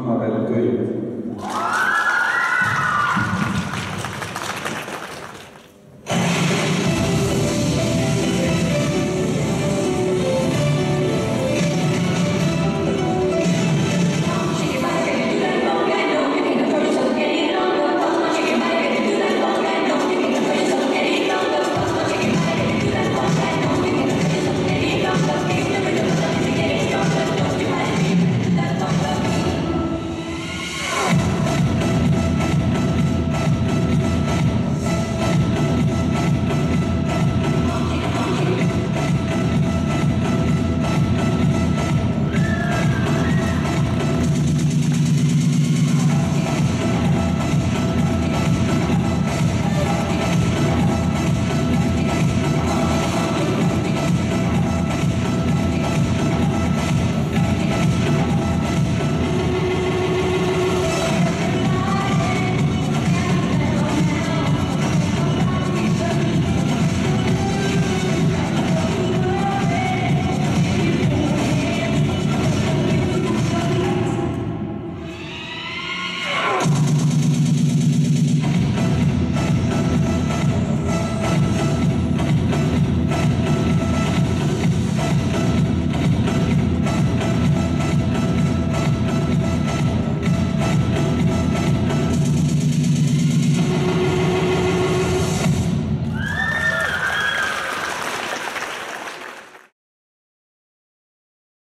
Anna-Velle good.